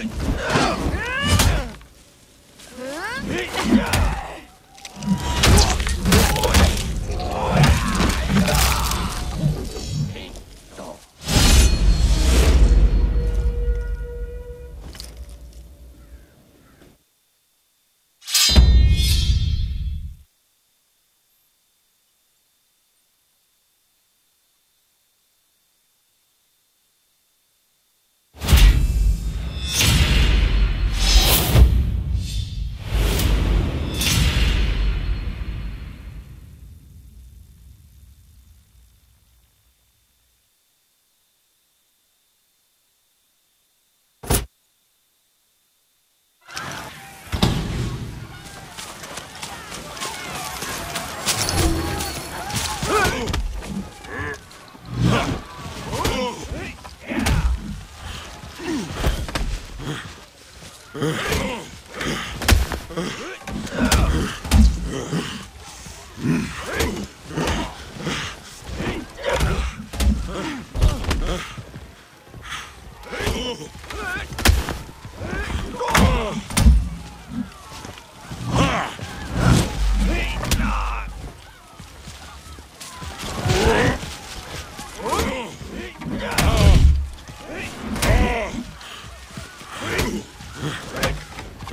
Ai!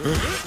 Huh?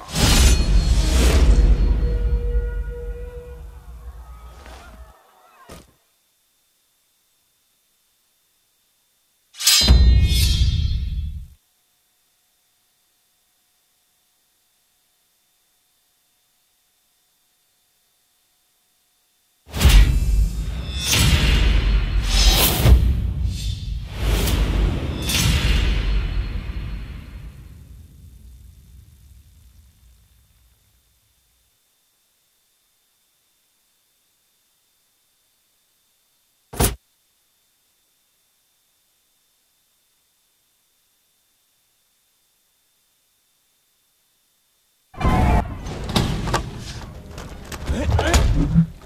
Hein?